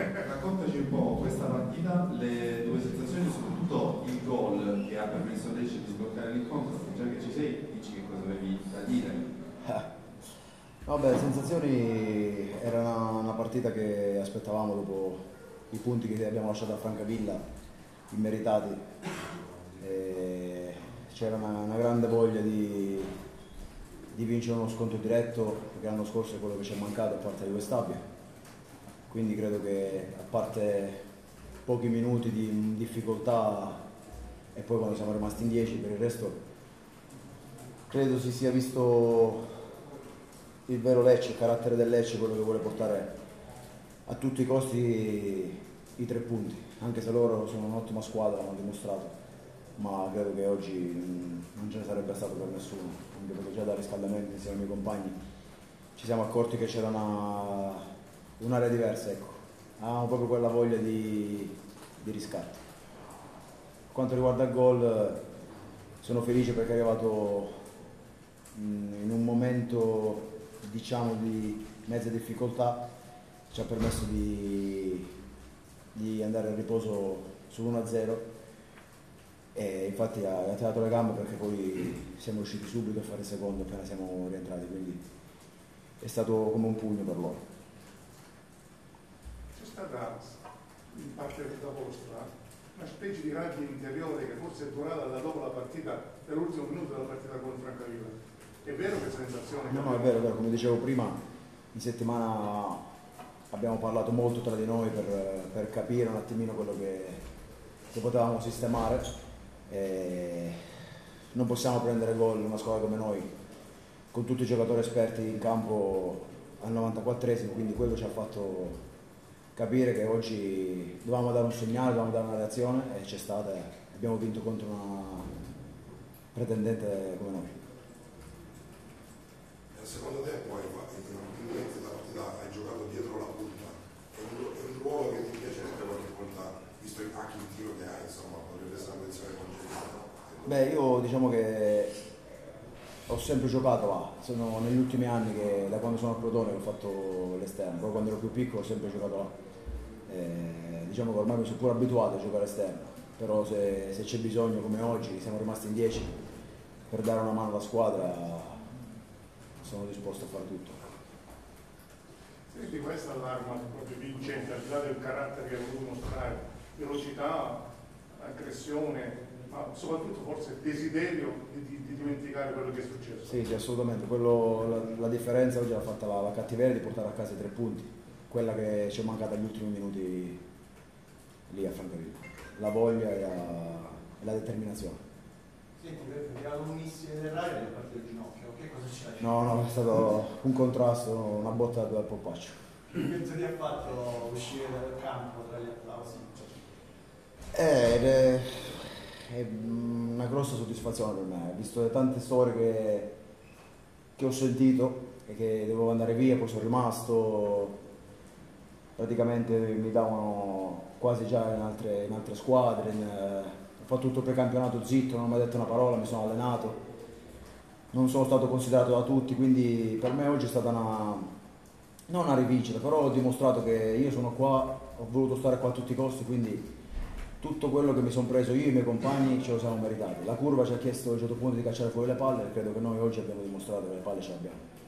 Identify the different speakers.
Speaker 1: Allora, raccontaci un po' questa partita, le tue sensazioni, soprattutto il gol che ha permesso a Lecce di sbloccare l'incontro, già che ci sei, dici che cosa avevi da dire.
Speaker 2: Vabbè, le sensazioni era una, una partita che aspettavamo dopo i punti che abbiamo lasciato a Francavilla, immeritati. C'era una, una grande voglia di, di vincere uno scontro diretto, perché l'anno scorso è quello che ci è mancato a parte di Westabia. Quindi credo che a parte pochi minuti di difficoltà e poi quando siamo rimasti in 10 per il resto credo si sia visto il vero Lecce, il carattere del Lecce, quello che vuole portare a tutti i costi i tre punti, anche se loro sono un'ottima squadra, l'hanno dimostrato, ma credo che oggi mh, non ce ne sarebbe stato per nessuno, anche perché già dal riscaldamento insieme ai miei compagni. Ci siamo accorti che c'era una, un'area diversa, ecco. avevamo proprio quella voglia di, di riscatto. Per quanto riguarda il gol, sono felice perché è arrivato mh, in un momento diciamo di mezza difficoltà, ci ha permesso di, di andare a riposo sull'1-0 e infatti ha, ha tirato le gambe perché poi siamo usciti subito a fare il secondo appena siamo rientrati, quindi è stato come un pugno per loro.
Speaker 3: Stata in parte da vostra una specie di rabbia interiore che forse è durata da dopo la partita, dell'ultimo minuto della partita con Francavilla. È vero questa sensazione?
Speaker 2: No, no, è vero, è vero, come dicevo prima, in settimana abbiamo parlato molto tra di noi per, per capire un attimino quello che, che potevamo sistemare. E non possiamo prendere gol in una squadra come noi, con tutti i giocatori esperti in campo al 94esimo, quindi quello ci ha fatto capire che oggi dovevamo dare un segnale, dovevamo dare una reazione e c'è stata abbiamo vinto contro una pretendente come noi.
Speaker 4: Nel secondo tempo hai in la partita hai giocato dietro la punta. È un, è un ruolo che ti piacerebbe qualche volta, visto anche il tiro che hai, insomma, potrebbe essere una posizione congelata?
Speaker 2: Beh, io diciamo che ho sempre giocato là, sono negli ultimi anni che da quando sono a Crotone ho fatto l'esterno, poi quando ero più piccolo ho sempre giocato là. Eh, diciamo che ormai mi sono pure abituato a giocare esterno, però se, se c'è bisogno come oggi, siamo rimasti in 10 per dare una mano alla squadra, sono disposto a fare tutto.
Speaker 3: Senti, questa è l'arma proprio vincente, al di là del carattere che hai voluto mostrare, velocità, aggressione, ma soprattutto forse il desiderio di, di- di dimenticare quello che è successo.
Speaker 2: Sì, sì, assolutamente. Quello- la, la differenza oggi l'ha fatta la, la cattiveria di portare a casa i tre punti, quella che ci è mancata agli ultimi minuti lì a Francavilla. La voglia e la, e la determinazione.
Speaker 5: Senti, tirato un missile nell'aria e è partito il ginocchio. Che cosa ci lasci?
Speaker 2: No, no, è stato un contrasto, una botta dal polpaccio.
Speaker 5: Che penso ti ha fatto uscire dal campo tra gli applausi?
Speaker 2: Eh, una grossa soddisfazione per me, visto le tante storie che, che ho sentito e che dovevo andare via, poi sono rimasto, praticamente mi davano quasi già in altre, in altre squadre, in, ho fatto tutto il precampionato zitto, non ho mai detto una parola, mi sono allenato, non sono stato considerato da tutti, quindi per me oggi è stata una, non una rivincita, però ho dimostrato che io sono qua, ho voluto stare qua a tutti i costi, quindi tutto quello che mi sono preso io e i miei compagni ce lo siamo meritati. La curva ci ha chiesto a un certo punto di cacciare fuori le palle e credo che noi oggi abbiamo dimostrato che le palle ce le abbiamo.